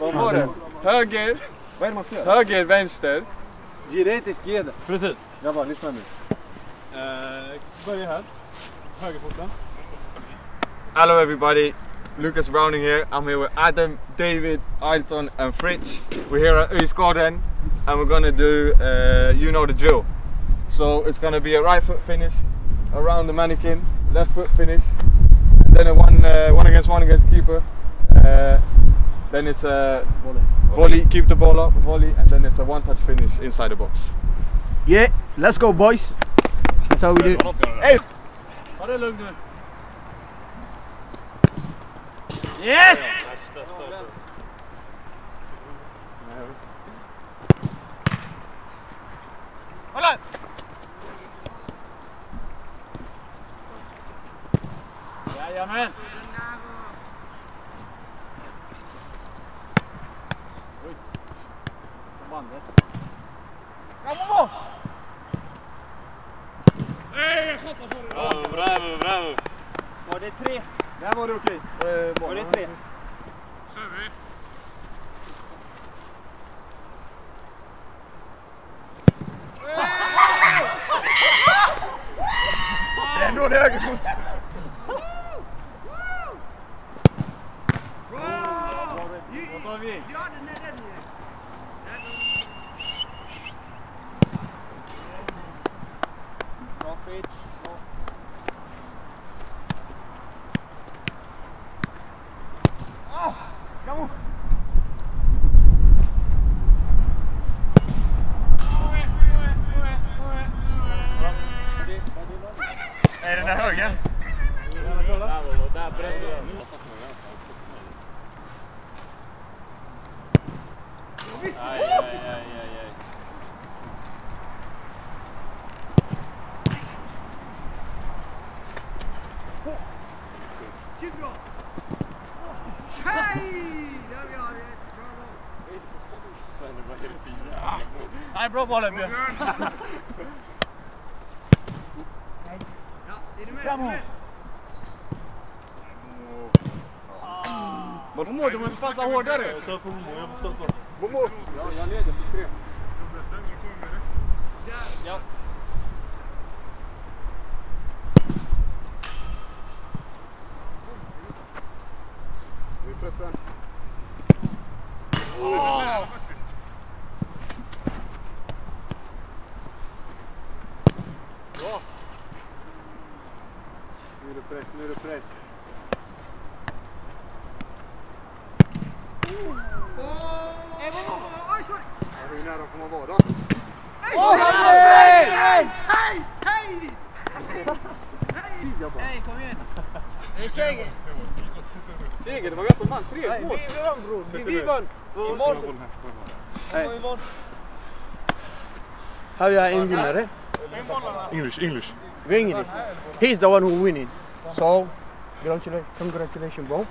Vad var det? Höger, Vad är det man ska göra? höger, vänster. Gira inte skeda. Precis. Grabbar, lyssna nu. Eh, börja här. Högerfoten. Hello everybody, Lukas Browning here. I'm here with Adam, David, Ailton and Fritz. We're here at ÖIS-gården and we're gonna do, uh, you know the drill. So it's gonna be a right foot finish around the mannequin, left foot finish, and then a one, uh, one against one against keeper. Uh, then it's a volley. volley, keep the ball up, volley, and then it's a one touch finish inside the box. Yeah, let's go boys. That's how we do. Hey! Ta det lugnt nu. Yes! Kolla! Jajamän. På bandet. Bravo, bravo, bravo. Var det tre? Där var det okej. Var det tre? Det är ändå en högerfot. Är den där högen? Bravo, där brände jag. Aj, aj, aj, aj, aj. Nej, bra bollen Siamo! Mas Bumo, du måste passa hårdare! Jag tar för Bumo, jag passar på. Bumo! Ja, jag leder, fick tre. Ja, jag Mürüpret. Rovinare a fumovoro. Ehi! Oh, ehi! Ehi! Ehi! Ehi, come E Seghe! Seghe, ma questo man, tri, mi vivan, bro, mi vivan! How you are in dinner, eh? English, English. Winning. He's the one who winning. So, congratulations, bro.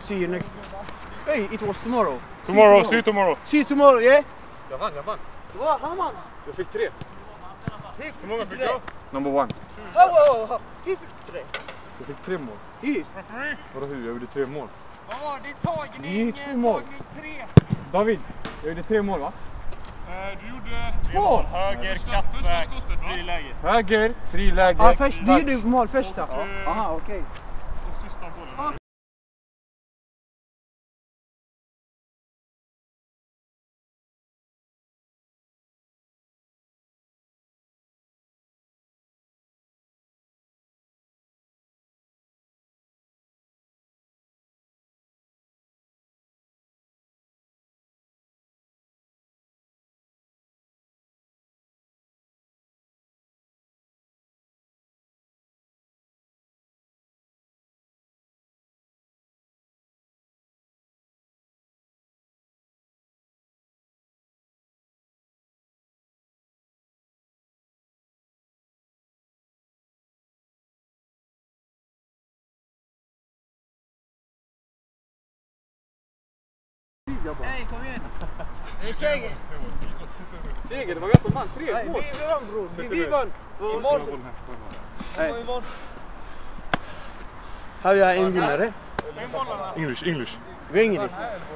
See you next. Hey, it was tomorrow. Tomorrow, see you tomorrow. See you tomorrow, yeah? Jag vann, jag vann. Va, han vann. Jag fick tre. Hur många fick jag? Number one. Oh, oh, oh. Hur fick du tre? Jag fick tre mål. Hur? Vadå hur? Jag gjorde tre mål. Vad var det? Det är Tagning, två mål. tagning tre. David, jag gjorde tre mål va? Du gjorde Två! höger, kattback, friläge. Höger, friläge, Ja, först, du touch. gjorde mål första. Aha, okej. Och Hej, kom igen. Det är seger. Seger, det var jag som vann. Tre Nej, mål. vi, vi vann bror. Vi, vi vann. Imorgon. Hey. How you are in vinnare? English, English. Vi har.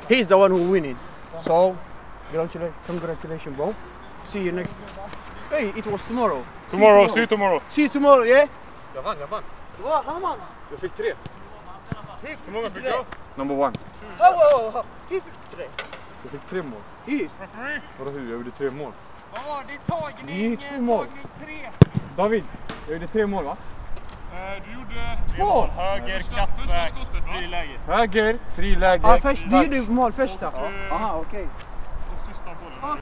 He's the one who winning. So, congratulations, congratulations, bro. See you next. Hey, it was tomorrow. Tomorrow, see you tomorrow. See you tomorrow, yeah? Jag vann, jag vann. Va, han vann. Jag fick tre. Hur många fick jag? Number one. Oh, oh, oh. He fick tre. Jag fick tre mål. Referee. Vadå hur? Jag gjorde tre mål. Vad var det? Tagning, Det är två eh, mål. tagning tre. David, jag gjorde tre mål va? Eh, Du gjorde... Två. Höger, första skottet, va? friläge. Höger, friläge. Ah, först, du gjorde mål första. Eh, Aha, okej.